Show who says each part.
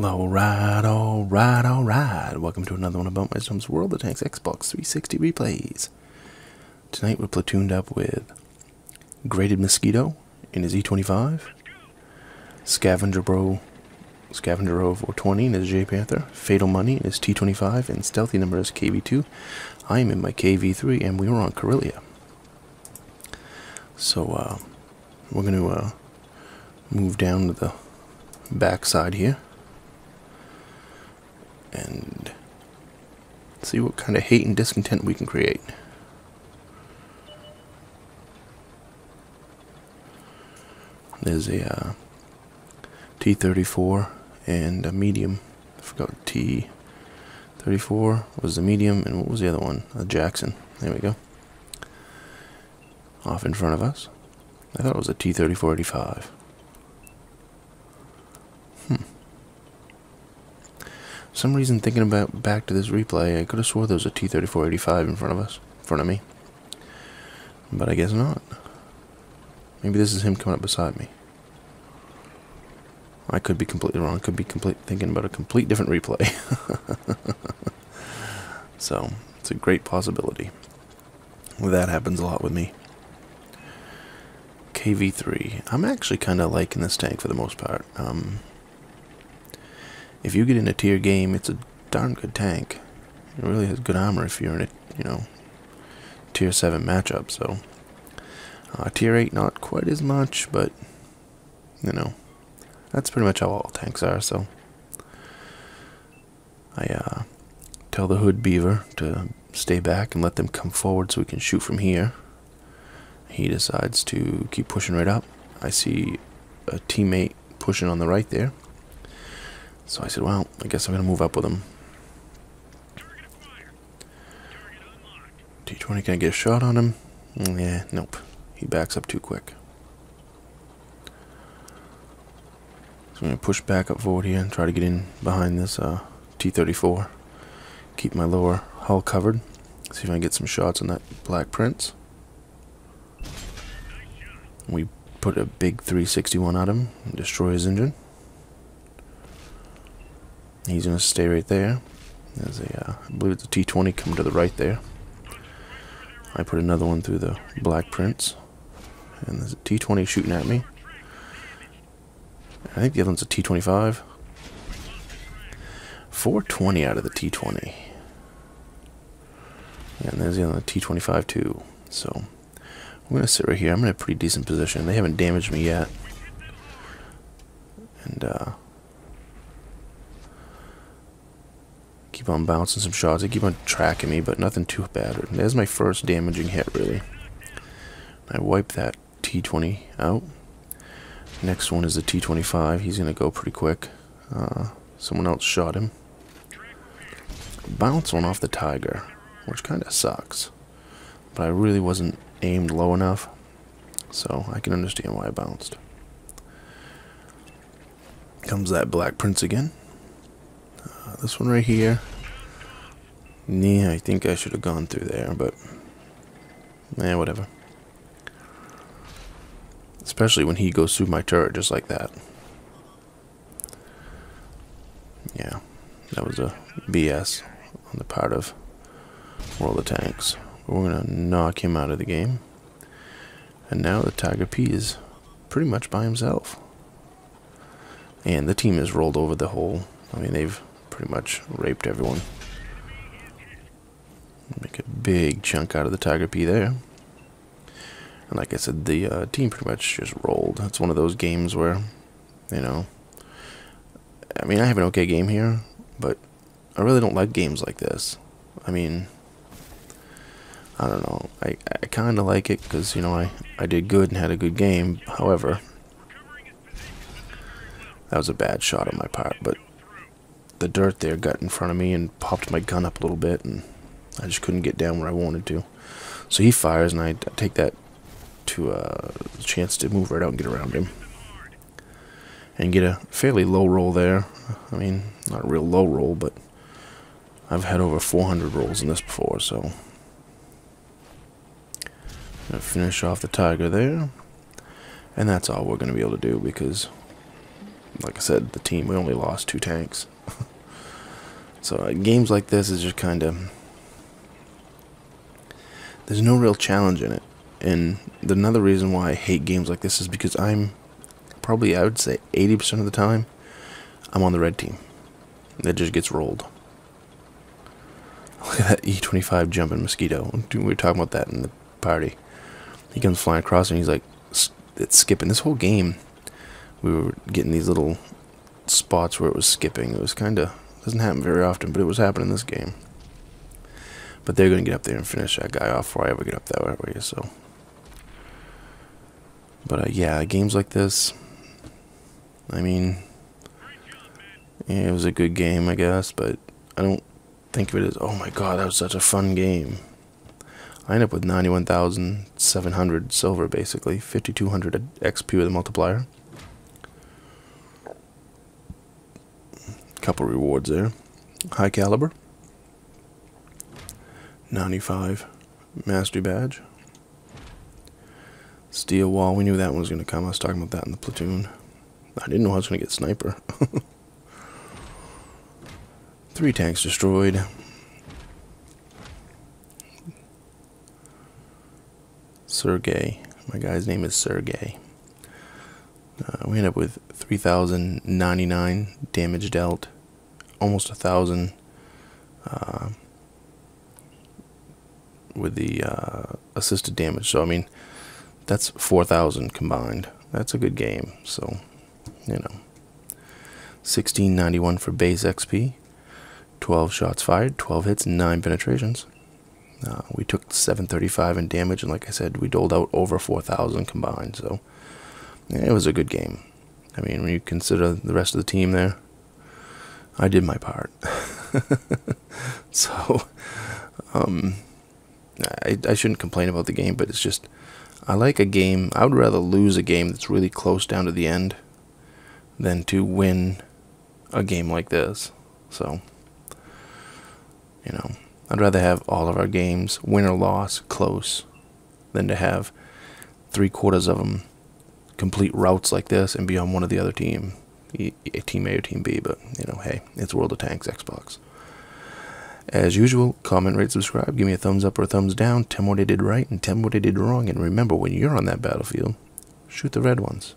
Speaker 1: Alright, alright, alright. Welcome to another one of My Stumps World of Tanks Xbox 360 replays. Tonight we're platooned up with Graded Mosquito in his E25, Scavenger Bro, Scavenger Bro 420 in his J Panther, Fatal Money in his T25, and Stealthy Number is KV2. I am in my KV3 and we were on Karelia. So, uh, we're going to uh, move down to the backside here and see what kind of hate and discontent we can create. There's a uh, T34 and a medium. I forgot T34 was the medium, and what was the other one? A Jackson. There we go. Off in front of us. I thought it was a T3485. Some reason, thinking about back to this replay, I could have swore there was a T3485 in front of us, in front of me. But I guess not. Maybe this is him coming up beside me. I could be completely wrong. Could be complete thinking about a complete different replay. so it's a great possibility. That happens a lot with me. KV3. I'm actually kind of liking this tank for the most part. Um, if you get in a tier game, it's a darn good tank. It really has good armor if you're in a, you know, tier 7 matchup. So uh, tier 8, not quite as much, but, you know, that's pretty much how all tanks are, so. I uh, tell the Hood Beaver to stay back and let them come forward so we can shoot from here. He decides to keep pushing right up. I see a teammate pushing on the right there. So I said, well, I guess I'm going to move up with him. T20, can I get a shot on him? Mm, yeah, nope. He backs up too quick. So I'm going to push back up forward here and try to get in behind this uh, T-34. Keep my lower hull covered. See if I can get some shots on that Black Prince. We put a big 361 on him and destroy his engine. He's going to stay right there. There's a, uh, I believe it's a T-20 coming to the right there. I put another one through the Black Prince. And there's a T-20 shooting at me. I think the other one's a T-25. 420 out of the T-20. Yeah, and there's the other T-25 too. So, I'm going to sit right here. I'm in a pretty decent position. They haven't damaged me yet. And, uh... Keep on bouncing some shots. They keep on tracking me, but nothing too bad. There's my first damaging hit, really. I wipe that T-20 out. Next one is the T-25. He's going to go pretty quick. Uh, someone else shot him. Bounce one off the Tiger, which kind of sucks. But I really wasn't aimed low enough, so I can understand why I bounced. Comes that Black Prince again. Uh, this one right here. Yeah, I think I should have gone through there, but... Yeah, whatever. Especially when he goes through my turret just like that. Yeah, that was a BS on the part of World of Tanks. We're going to knock him out of the game. And now the Tiger P is pretty much by himself. And the team has rolled over the whole. I mean, they've pretty much raped everyone. Make a big chunk out of the Tiger P there. And like I said, the uh, team pretty much just rolled. It's one of those games where, you know, I mean, I have an okay game here, but I really don't like games like this. I mean, I don't know. I, I kind of like it because, you know, I, I did good and had a good game. However, that was a bad shot on my part, but the dirt there got in front of me and popped my gun up a little bit, and I just couldn't get down where I wanted to. So he fires, and I take that to uh, a chance to move right out and get around him. And get a fairly low roll there. I mean, not a real low roll, but I've had over 400 rolls in this before, so... Gonna finish off the tiger there. And that's all we're going to be able to do, because like I said, the team we only lost two tanks. so uh, games like this is just kind of there's no real challenge in it. And the another reason why I hate games like this is because I'm probably I would say 80% of the time I'm on the red team. That just gets rolled. Look at that E25 jumping mosquito. We were talking about that in the party. He comes flying across and he's like, it's skipping. This whole game, we were getting these little spots where it was skipping. It was kind of, doesn't happen very often, but it was happening in this game. But they're going to get up there and finish that guy off before I ever get up that way, so. But uh, yeah, games like this, I mean, yeah, it was a good game, I guess, but I don't think of it as, oh my god, that was such a fun game. I end up with 91,700 silver, basically. 5,200 XP with a multiplier. Couple rewards there. High caliber. 95 mastery badge. Steel wall, we knew that one was going to come. I was talking about that in the platoon. I didn't know I was going to get sniper. Three tanks destroyed. Sergey. My guy's name is Sergey. Uh, we end up with 3,099 damage dealt. Almost a thousand uh, with the uh, assisted damage. So, I mean, that's 4,000 combined. That's a good game. So, you know. 1691 for base XP. 12 shots fired, 12 hits, 9 penetrations. Uh, we took 735 in damage, and like I said, we doled out over 4,000 combined, so yeah, it was a good game. I mean, when you consider the rest of the team there, I did my part. so, um, I, I shouldn't complain about the game, but it's just, I like a game, I would rather lose a game that's really close down to the end than to win a game like this. So, you know, I'd rather have all of our games, win or loss, close, than to have three quarters of them complete routes like this and be on one of the other team, team A or team B. But you know, hey, it's World of Tanks Xbox. As usual, comment, rate, subscribe, give me a thumbs up or a thumbs down, tell me what I did right and tell me what I did wrong. And remember, when you're on that battlefield, shoot the red ones.